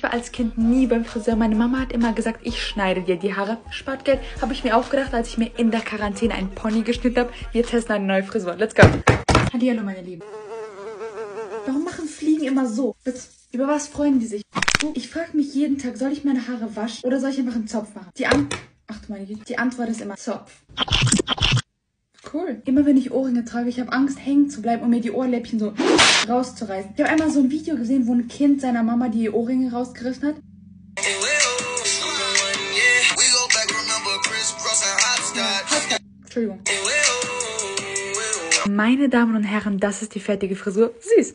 Ich war als Kind nie beim Friseur. Meine Mama hat immer gesagt, ich schneide dir die Haare. Spart Geld. Habe ich mir auch gedacht, als ich mir in der Quarantäne einen Pony geschnitten habe. Wir testen eine neue Frisur. Let's go. Hallo meine Lieben. Warum machen Fliegen immer so? Über was freuen die sich? Ich frage mich jeden Tag, soll ich meine Haare waschen oder soll ich einfach einen Zopf machen? Die, An Ach, meine. Die Antwort ist immer Zopf. Cool. Immer wenn ich Ohrringe trage, ich habe Angst, hängen zu bleiben und mir die Ohrläppchen so rauszureißen. Ich habe einmal so ein Video gesehen, wo ein Kind seiner Mama die Ohrringe rausgerissen hat. Entschuldigung. Meine Damen und Herren, das ist die fertige Frisur. Süß.